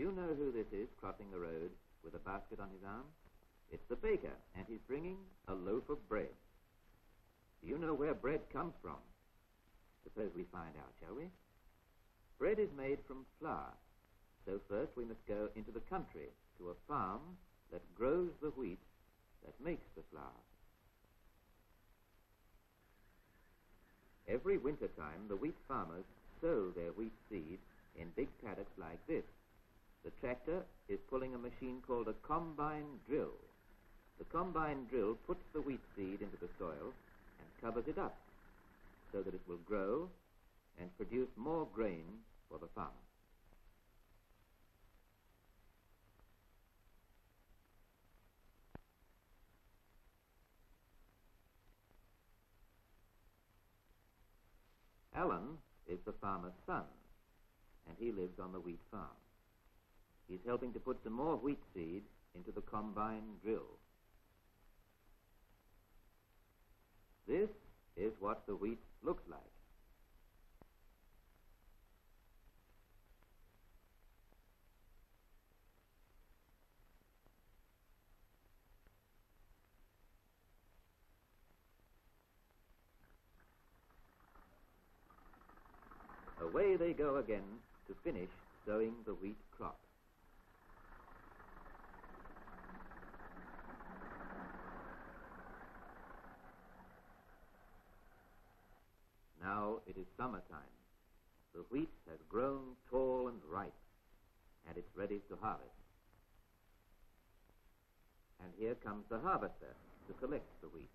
you know who this is crossing the road with a basket on his arm? It's the baker, and he's bringing a loaf of bread. Do you know where bread comes from? Suppose we find out, shall we? Bread is made from flour. So first we must go into the country to a farm that grows the wheat that makes the flour. Every winter time, the wheat farmers sow their wheat seed in big paddocks like this. The tractor is pulling a machine called a combine drill. The combine drill puts the wheat seed into the soil and covers it up so that it will grow and produce more grain for the farmer. Alan is the farmer's son, and he lives on the wheat farm. He's helping to put some more wheat seed into the combine drill. This is what the wheat looks like. Away they go again to finish sowing the wheat crop. It is summertime. The wheat has grown tall and ripe, and it's ready to harvest. And here comes the harvester to collect the wheat.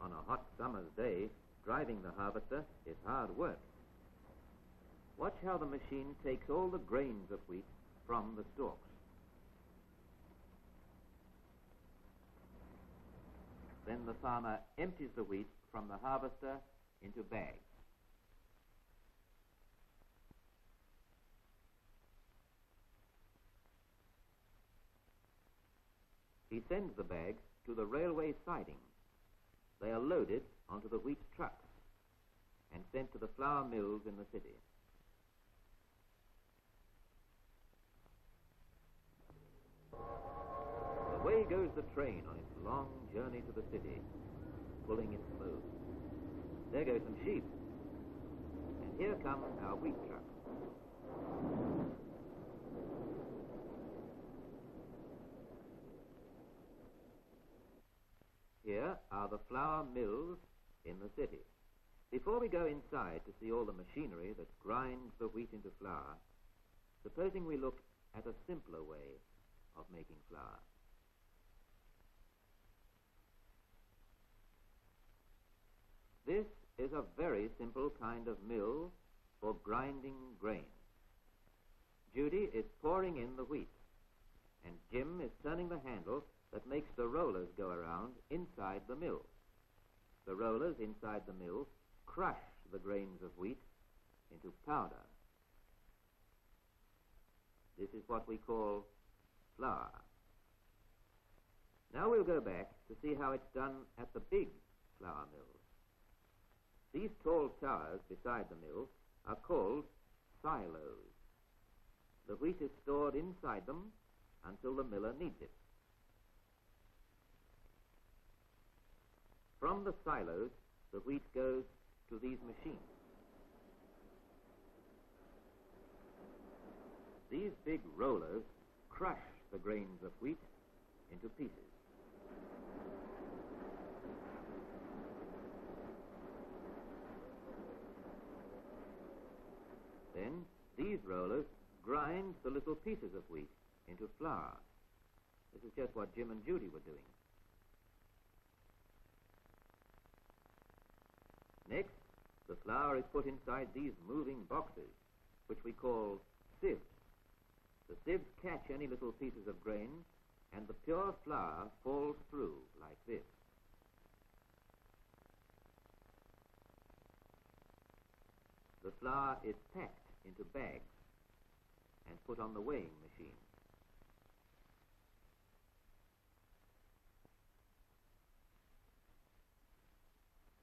On a hot summer's day, driving the harvester is hard work. Watch how the machine takes all the grains of wheat from the stalks. Then the farmer empties the wheat from the harvester into bags. He sends the bags to the railway siding. They are loaded onto the wheat trucks and sent to the flour mills in the city. Goes the train on its long journey to the city, pulling its load. There go some sheep. And here come our wheat truck. Here are the flour mills in the city. Before we go inside to see all the machinery that grinds the wheat into flour, supposing we look at a simpler way of making flour. This is a very simple kind of mill for grinding grain. Judy is pouring in the wheat, and Jim is turning the handle that makes the rollers go around inside the mill. The rollers inside the mill crush the grains of wheat into powder. This is what we call flour. Now we'll go back to see how it's done at the big flour mills. These tall towers beside the mill are called silos. The wheat is stored inside them until the miller needs it. From the silos, the wheat goes to these machines. These big rollers crush the grains of wheat into pieces. Then these rollers grind the little pieces of wheat into flour. This is just what Jim and Judy were doing. Next, the flour is put inside these moving boxes, which we call sieves. The sieves catch any little pieces of grain, and the pure flour falls through like this. The flour is packed into bags and put on the weighing machine.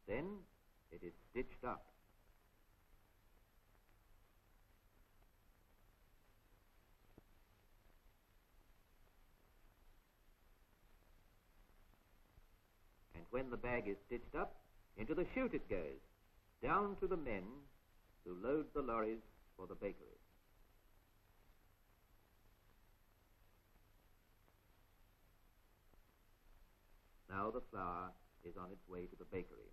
Then it is stitched up. And when the bag is stitched up, into the chute it goes, down to the men who load the lorries for the bakery. Now the flour is on its way to the bakery.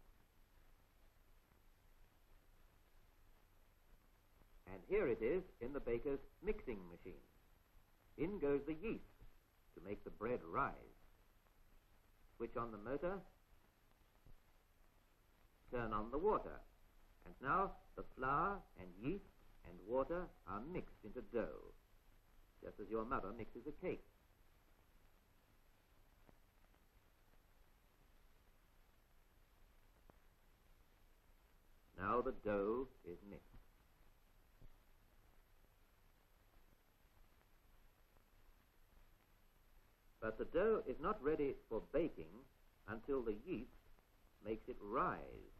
And here it is in the baker's mixing machine. In goes the yeast to make the bread rise. Switch on the motor, turn on the water, and now the flour and yeast and water are mixed into dough, just as your mother mixes a cake. Now the dough is mixed. But the dough is not ready for baking until the yeast makes it rise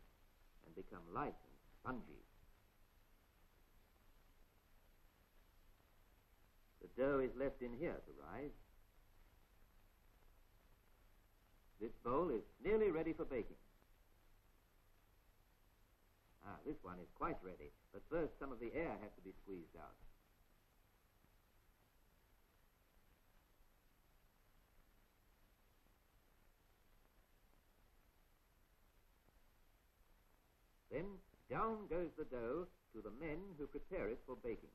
and become light and spongy. The dough is left in here to rise. This bowl is nearly ready for baking. Ah, this one is quite ready, but first some of the air has to be squeezed out. Then down goes the dough to the men who prepare it for baking.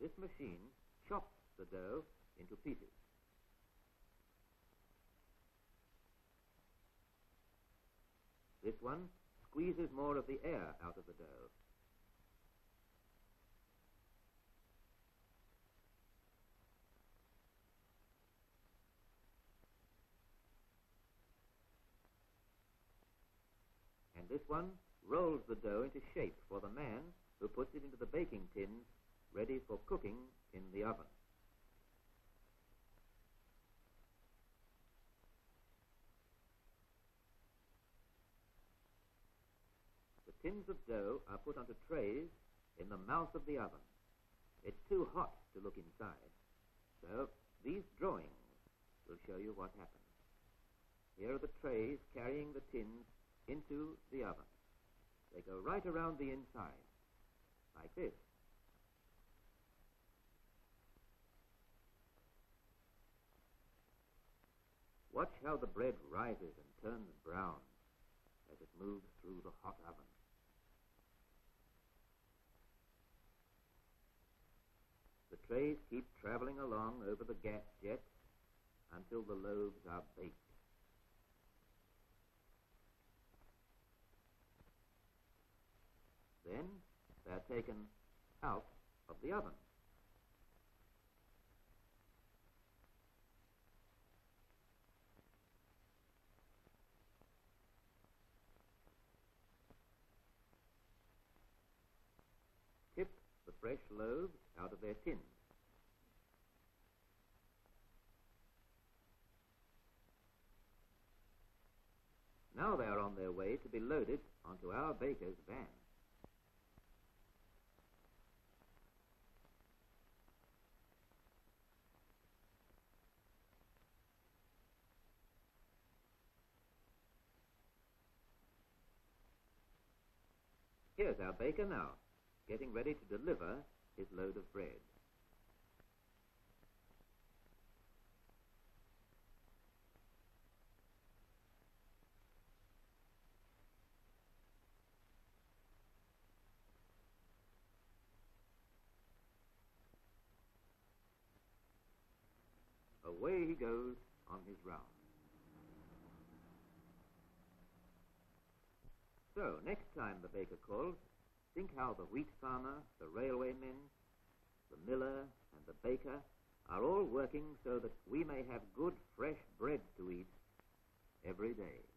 This machine chops the dough into pieces. This one squeezes more of the air out of the dough. And this one rolls the dough into shape for the man who puts it into the baking tins ready for cooking in the oven. The tins of dough are put onto trays in the mouth of the oven. It's too hot to look inside, so these drawings will show you what happens. Here are the trays carrying the tins into the oven. They go right around the inside, like this. Watch how the bread rises and turns brown as it moves through the hot oven. The trays keep traveling along over the gas jets until the loaves are baked. Then they're taken out of the oven. Tip the fresh loaves out of their tins. Now they are on their way to be loaded onto our baker's van. Here's our baker now, getting ready to deliver his load of bread. Away he goes on his round. So, next time the baker calls, think how the wheat farmer, the railway men, the miller, and the baker are all working so that we may have good, fresh bread to eat every day.